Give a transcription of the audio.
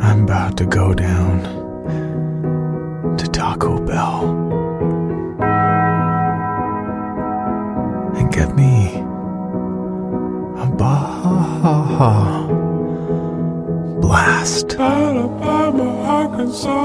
I'm about to go down to Taco Bell and get me a Baja Blast. Alabama, Arkansas.